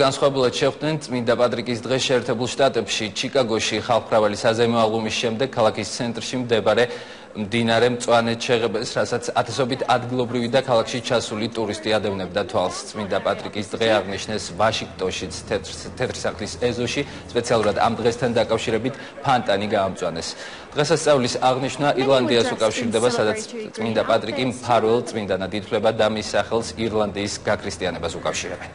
განსხვავებულად შეხვდნენ წმინდა პატრიკის დღეს შეერთებულ შტატებში, ჩიკაგოში ხალხმრავალი საზემო ალბომის შემდეგ ქალაქის ცენტრში მდებარე მდინარე მწვანე შეღებეს, რასაც ათასობით ადგილობრივი და ქალაქში ჩასული ტურისტი ადევნებდა თვალს. წმინდა პატრიკის დღე აღნიშნეს ვაშინგტონშიც, თეთრი სახლის ეზოში, სპეციალურად ამ დღესთან დაკავშირებით ფანტანი გაამწვანეს. დღესასწაულის აღნიშვნა ირლანდიას უკავშირდება, სადაც წმინდა პატრიკი მფარველ წმინდანად ითვლება და მის სახელს ირლანდიის გაქრისტიანებას უკავშირებენ.